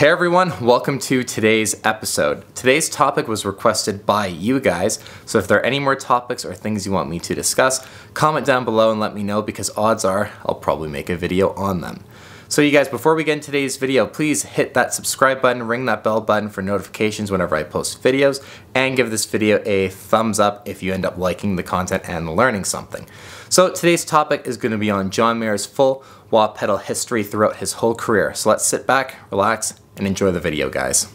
Hey everyone, welcome to today's episode. Today's topic was requested by you guys, so if there are any more topics or things you want me to discuss, comment down below and let me know because odds are I'll probably make a video on them. So you guys, before we get into today's video, please hit that subscribe button, ring that bell button for notifications whenever I post videos, and give this video a thumbs up if you end up liking the content and learning something. So today's topic is going to be on John Mayer's full wah pedal history throughout his whole career. So let's sit back, relax, and enjoy the video, guys.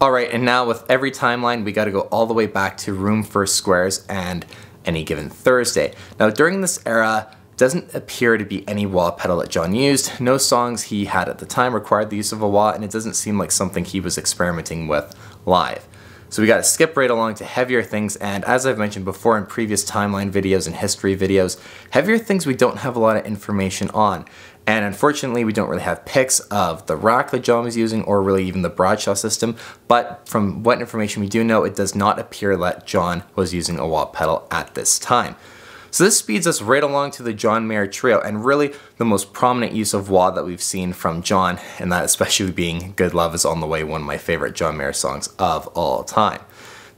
Alright, and now with every timeline, we gotta go all the way back to Room for Squares and Any Given Thursday. Now during this era, doesn't appear to be any wah pedal that John used. No songs he had at the time required the use of a wah, and it doesn't seem like something he was experimenting with live. So we gotta skip right along to heavier things, and as I've mentioned before in previous timeline videos and history videos, heavier things we don't have a lot of information on. And unfortunately, we don't really have pics of the rack that John was using or really even the Bradshaw system. But from what information we do know, it does not appear that John was using a wah pedal at this time. So this speeds us right along to the John Mayer Trio and really the most prominent use of wah that we've seen from John and that especially being Good Love is on the Way, one of my favorite John Mayer songs of all time.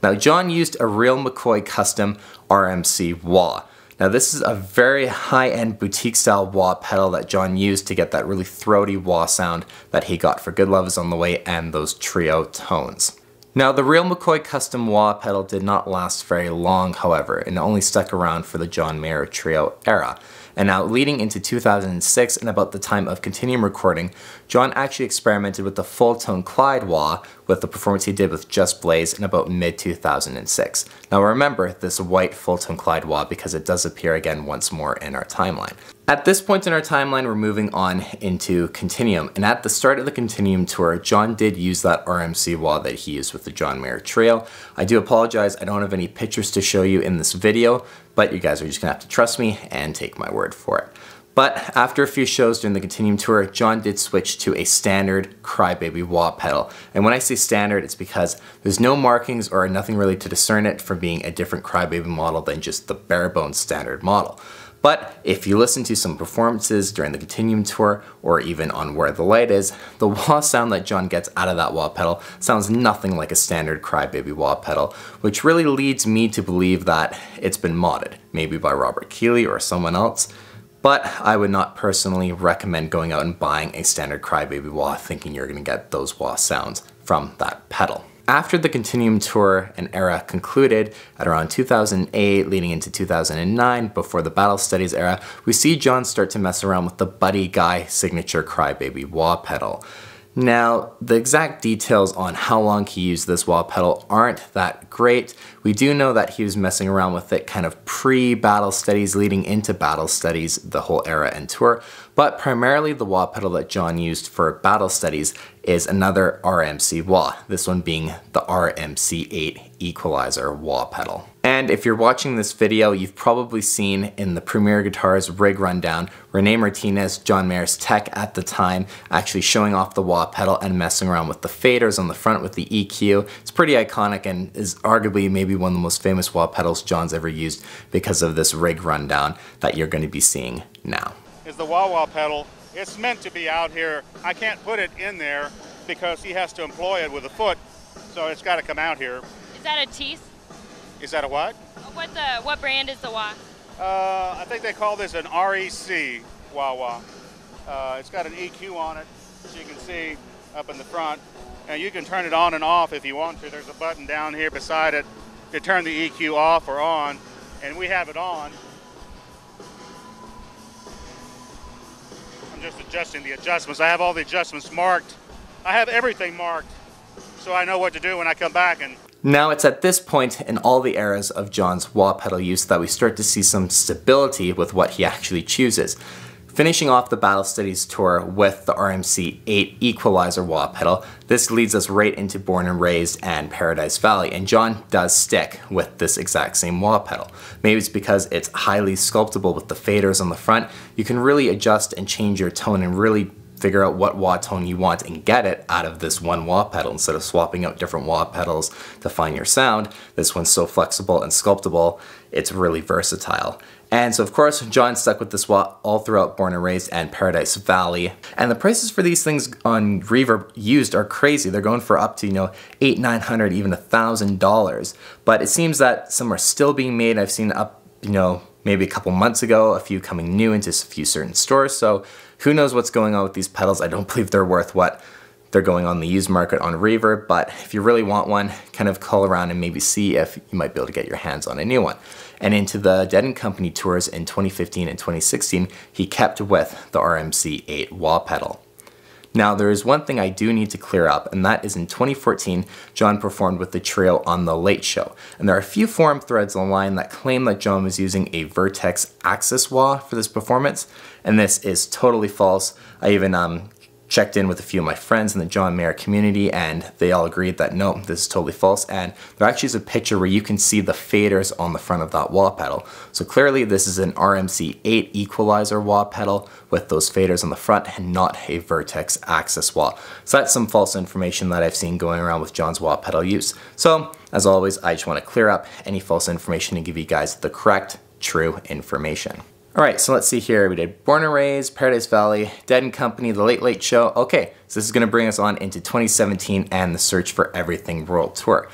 Now John used a real McCoy custom RMC wah. Now this is a very high-end boutique style wah pedal that John used to get that really throaty wah sound that he got for Good Love is on the Way and those trio tones. Now the real McCoy custom wah pedal did not last very long however and only stuck around for the John Mayer Trio era. And now leading into 2006 and about the time of Continuum recording, John actually experimented with the Fulltone Clyde wah with the performance he did with Just Blaze in about mid-2006. Now remember this white Fulltone Clyde wah because it does appear again once more in our timeline. At this point in our timeline, we're moving on into Continuum, and at the start of the Continuum tour, John did use that RMC wah that he used with the John Mayer Trio. I do apologize, I don't have any pictures to show you in this video, but you guys are just gonna have to trust me and take my word for it. But after a few shows during the Continuum tour, John did switch to a standard Crybaby wah pedal. And when I say standard, it's because there's no markings or nothing really to discern it from being a different Crybaby model than just the bare bones standard model. But if you listen to some performances during the Continuum tour or even on Where the Light Is, the wah sound that John gets out of that wah pedal sounds nothing like a standard Crybaby wah pedal, which really leads me to believe that it's been modded, maybe by Robert Keeley or someone else. But I would not personally recommend going out and buying a standard Crybaby wah thinking you're gonna get those wah sounds from that pedal. After the Continuum tour and era concluded at around 2008 leading into 2009 before the Battle Studies era, we see John start to mess around with the Buddy Guy signature Crybaby wah pedal. Now, the exact details on how long he used this wah pedal aren't that great. We do know that he was messing around with it kind of pre-battle studies leading into battle studies the whole era and tour, but primarily the wah pedal that John used for battle studies is another RMC wah, this one being the RMC8 equalizer wah pedal. And if you're watching this video, you've probably seen in the Premier Guitar's rig rundown, Rene Martinez, John Mayer's tech at the time, actually showing off the wah pedal and messing around with the faders on the front with the EQ. It's pretty iconic and is arguably maybe one of the most famous wah pedals John's ever used because of this rig rundown that you're going to be seeing now. Is the wah wah pedal. It's meant to be out here. I can't put it in there because he has to employ it with a foot, so it's got to come out here. Is that a Teese? Is that a what? What the what brand is the wah? Uh, I think they call this an REC wah. Uh, it's got an EQ on it, as you can see up in the front. And you can turn it on and off if you want to. There's a button down here beside it to turn the EQ off or on. And we have it on. I'm just adjusting the adjustments. I have all the adjustments marked. I have everything marked so I know what to do when I come back and now it's at this point in all the eras of John's wah pedal use that we start to see some stability with what he actually chooses. Finishing off the Battle Studies tour with the RMC 8 Equalizer wah pedal, this leads us right into Born and Raised and Paradise Valley, and John does stick with this exact same wah pedal. Maybe it's because it's highly sculptable with the faders on the front, you can really adjust and change your tone and really figure out what wah tone you want and get it out of this one wah pedal instead of swapping out different wah pedals to find your sound. This one's so flexible and sculptable, it's really versatile. And so of course, John stuck with this wah all throughout Born and Raised and Paradise Valley. And the prices for these things on Reverb used are crazy. They're going for up to, you know, eight, nine hundred, even a thousand dollars. But it seems that some are still being made. I've seen up, you know, maybe a couple months ago, a few coming new into a few certain stores. So who knows what's going on with these pedals. I don't believe they're worth what they're going on the used market on Reverb, but if you really want one, kind of call around and maybe see if you might be able to get your hands on a new one. And into the Dead & Company tours in 2015 and 2016, he kept with the RMC-8 wah pedal. Now, there is one thing I do need to clear up, and that is in 2014, John performed with the trio on The Late Show. And there are a few forum threads online that claim that John was using a Vertex Axis wah for this performance, and this is totally false. I even um, checked in with a few of my friends in the John Mayer community and they all agreed that no, this is totally false and there actually is a picture where you can see the faders on the front of that wah pedal. So clearly this is an RMC8 equalizer wah pedal with those faders on the front and not a Vertex Axis wah. So that's some false information that I've seen going around with John's wah pedal use. So as always, I just want to clear up any false information and give you guys the correct, true information. All right, so let's see here. We did Born and Raised, Paradise Valley, Dead and Company, The Late Late Show. Okay, so this is gonna bring us on into 2017 and the Search for Everything World Tour.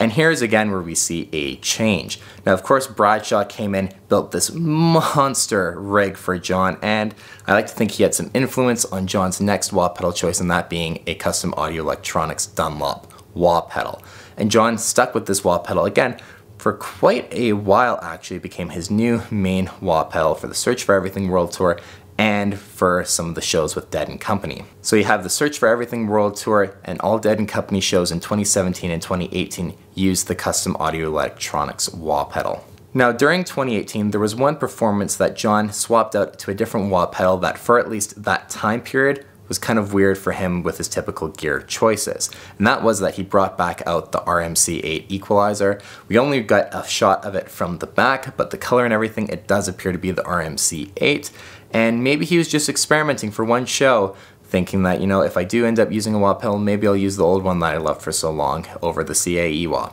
And here's again where we see a change. Now, of course, Bradshaw came in, built this monster rig for John, and I like to think he had some influence on John's next wah pedal choice, and that being a custom audio electronics Dunlop wah pedal. And John stuck with this wah pedal again, for quite a while actually became his new main wah pedal for the Search for Everything World Tour and for some of the shows with Dead and Company. So you have the Search for Everything World Tour and all Dead and Company shows in 2017 and 2018 used the custom audio electronics wah pedal. Now during 2018 there was one performance that John swapped out to a different wah pedal that for at least that time period was kind of weird for him with his typical gear choices. And that was that he brought back out the RMC8 equalizer. We only got a shot of it from the back, but the color and everything, it does appear to be the RMC8. And maybe he was just experimenting for one show, thinking that, you know, if I do end up using a wah pedal, maybe I'll use the old one that I loved for so long over the CAE wah.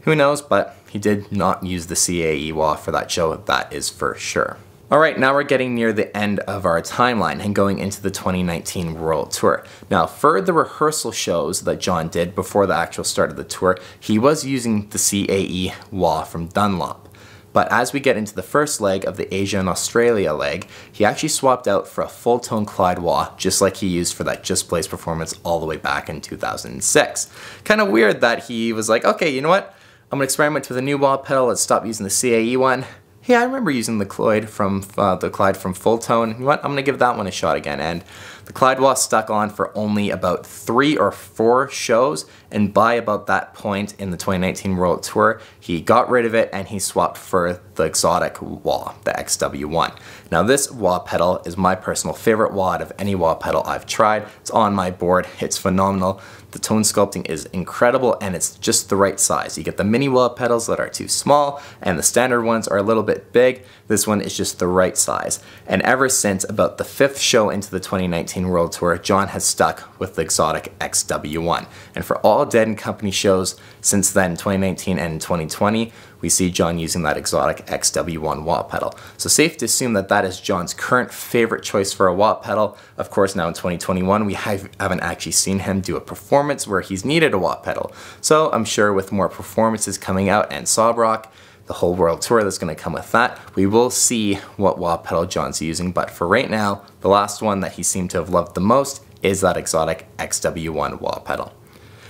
Who knows, but he did not use the CAE wah for that show, that is for sure. Alright, now we're getting near the end of our timeline and going into the 2019 World Tour. Now, for the rehearsal shows that John did before the actual start of the tour, he was using the CAE wah from Dunlop. But as we get into the first leg of the Asia and Australia leg, he actually swapped out for a Fulltone Clyde wah, just like he used for that Just Blaze performance all the way back in 2006. Kind of weird that he was like, okay, you know what? I'm gonna experiment with a new wah pedal, let's stop using the CAE one hey, I remember using the Clyde from uh, the Clyde from Fulltone. You know what? I'm gonna give that one a shot again. And the Clyde was stuck on for only about three or four shows, and by about that point in the 2019 World Tour, he got rid of it and he swapped for the Xotic wah, the XW1. Now this wah pedal is my personal favorite wah of any wah pedal I've tried. It's on my board, it's phenomenal. The tone sculpting is incredible and it's just the right size. You get the mini wah pedals that are too small and the standard ones are a little bit big. This one is just the right size. And ever since about the fifth show into the 2019 World Tour, John has stuck with the Xotic XW1. And for all Dead and Company shows since then, 2019 and 2020, we see John using that Xotic XW1 wah pedal. So safe to assume that that is John's current favorite choice for a wah pedal. Of course, now in 2021, we have, haven't actually seen him do a performance where he's needed a wah pedal. So I'm sure with more performances coming out and Sob Rock, the whole world tour that's going to come with that. We will see what wah pedal John's using, but for right now, the last one that he seemed to have loved the most is that Xotic XW1 wah pedal.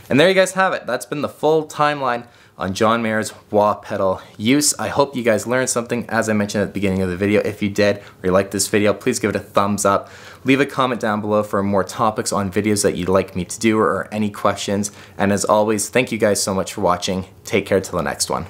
And there you guys have it. That's been the full timeline on John Mayer's wah pedal use. I hope you guys learned something as I mentioned at the beginning of the video. If you did or you liked this video, please give it a thumbs up. Leave a comment down below for more topics on videos that you'd like me to do or any questions. And as always, thank you guys so much for watching. Take care till the next one.